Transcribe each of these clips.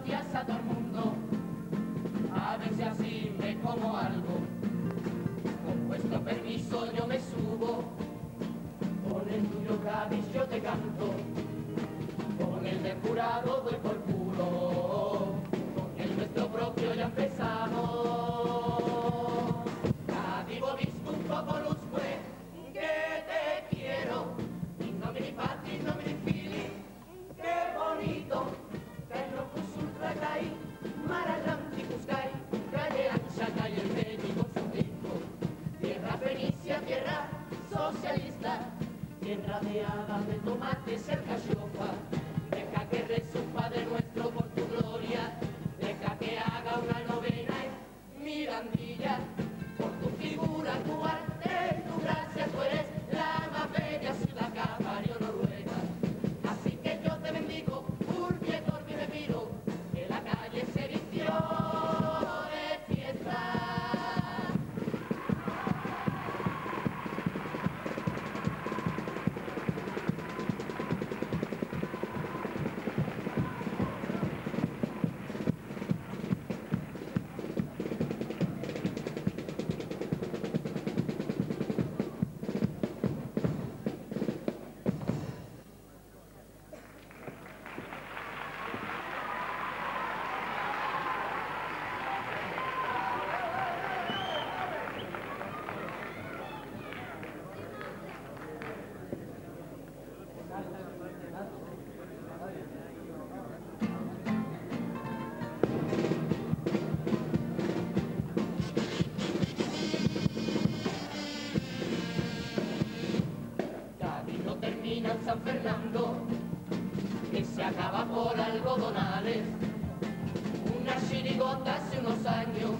buenos días a todo el mundo. A ver si así me como algo. Con vuestro permiso yo piedra de Adán, de tomate, cerca, yofa. Fernando, que se acaba por algodonales. Una chirigota hace unos años,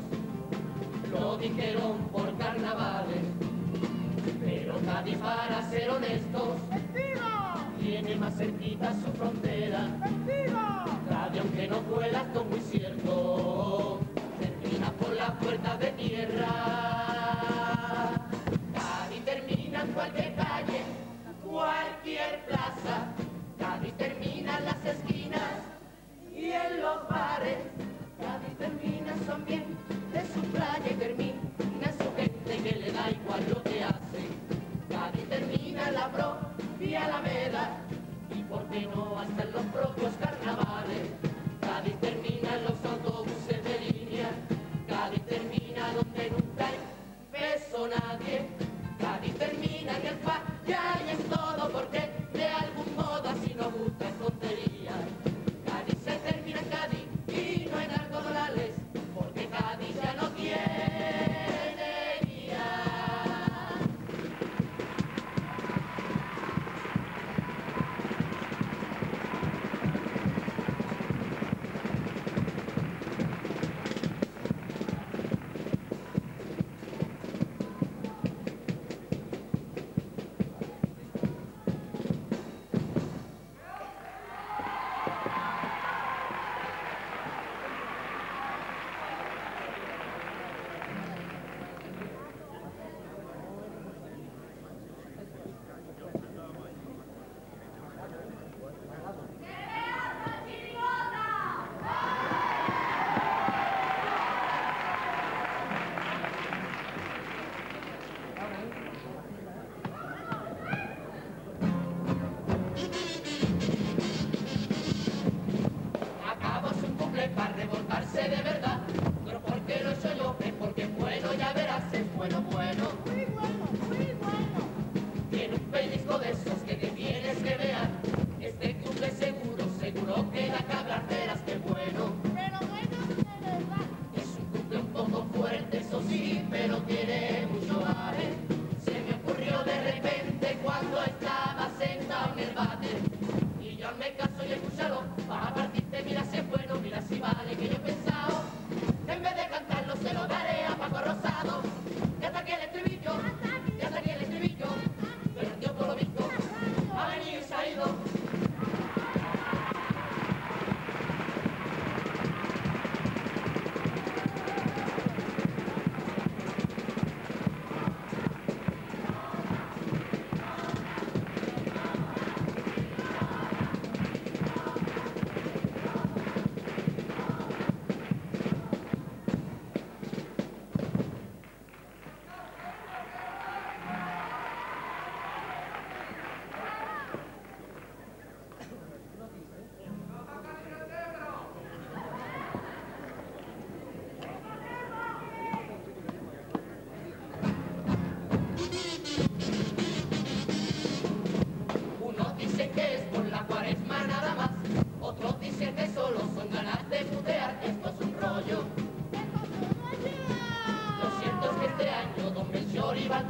lo dijeron por carnavales. Pero Cádiz, para ser honestos, tiene más cerquita su frontera. Radio aunque no puedas, con Wisin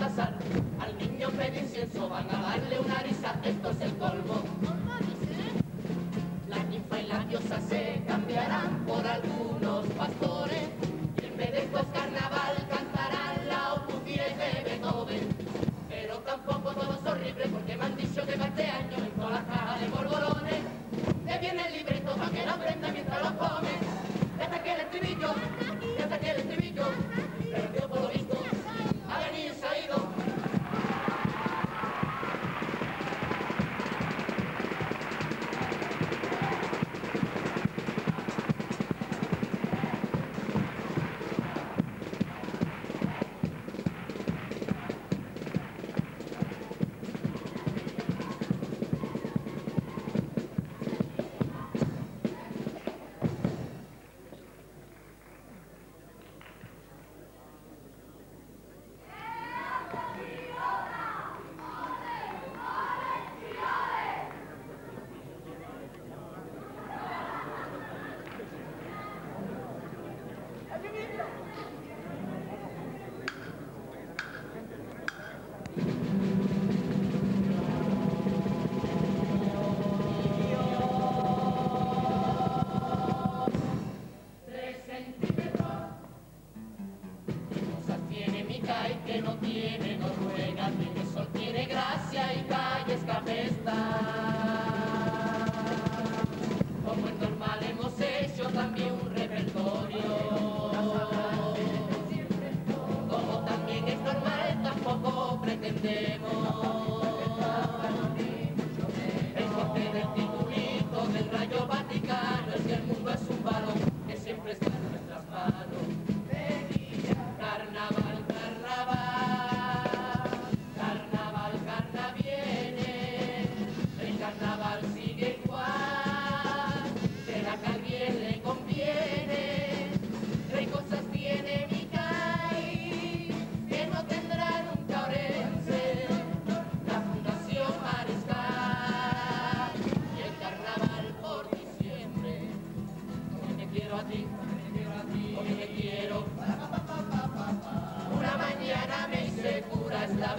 ください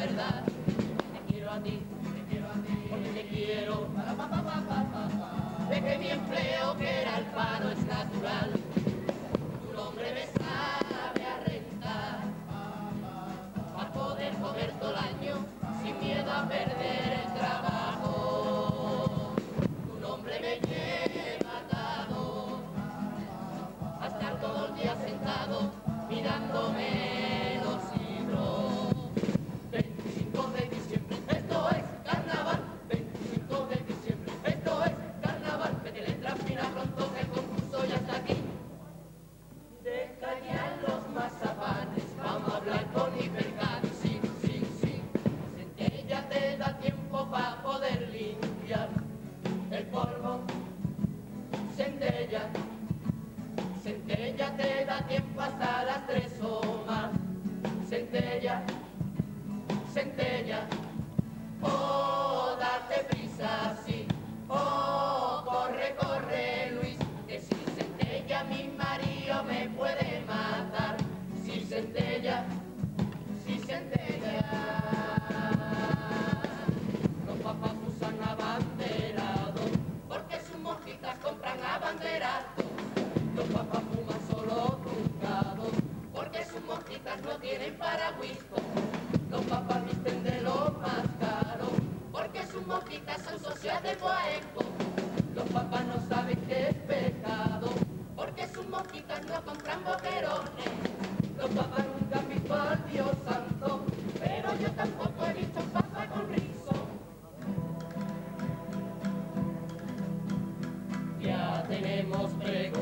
Verdad. Tenemos pregonera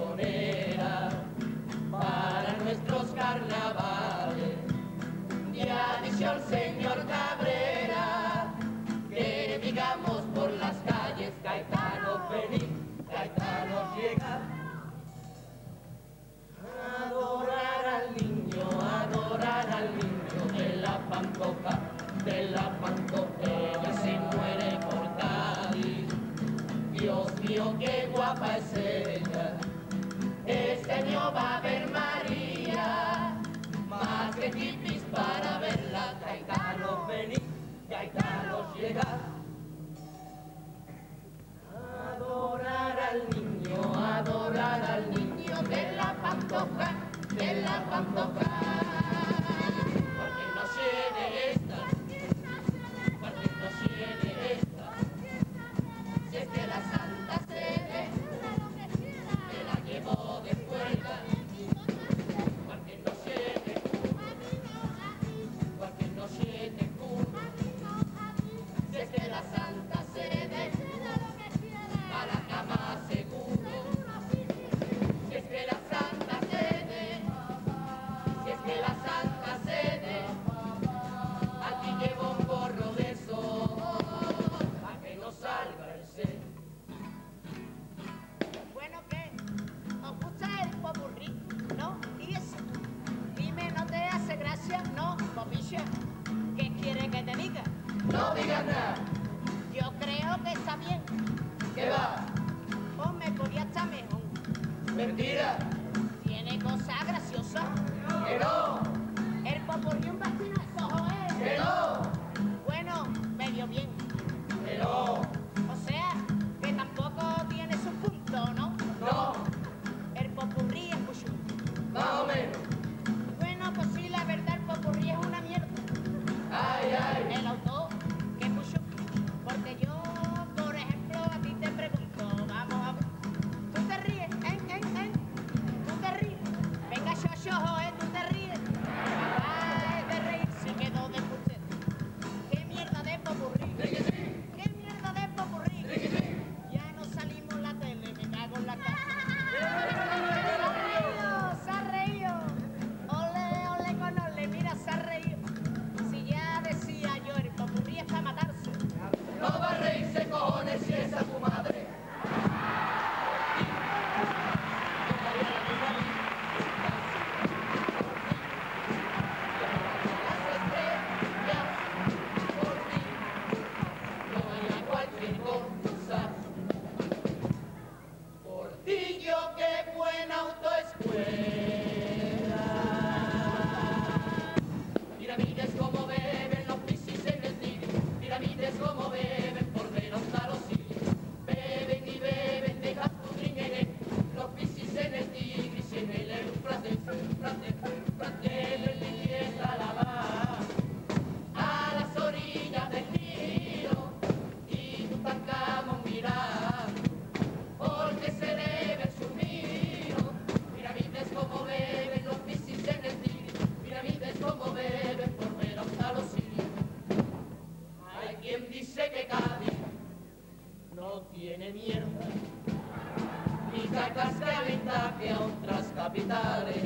esta cascarita que a otras capitales.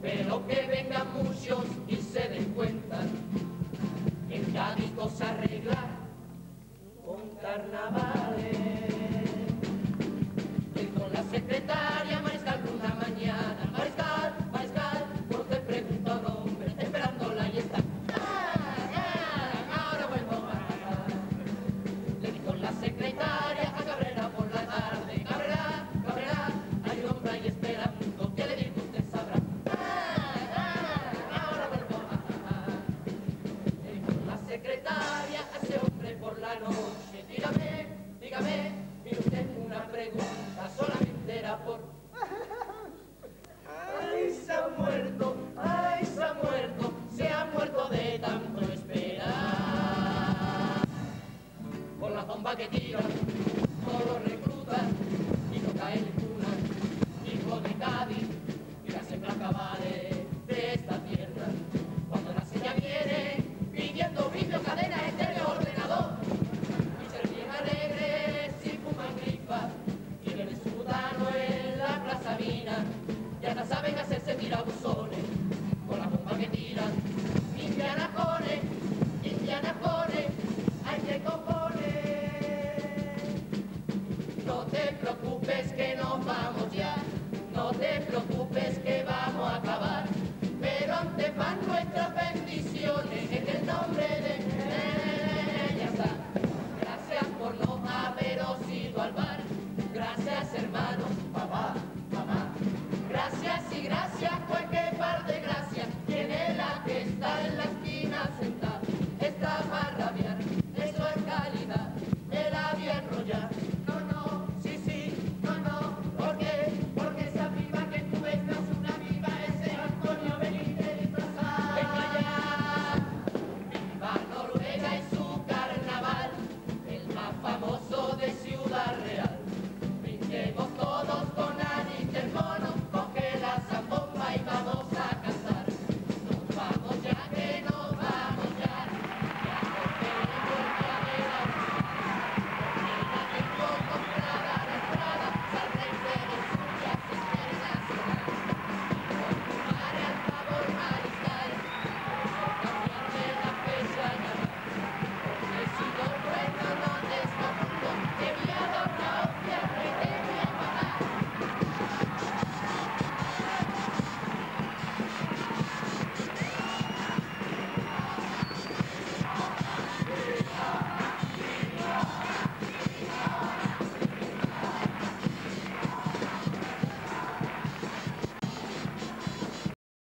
Pero que vengan muchos y se den cuenta que Cádiz se arregla con carnavales. I know.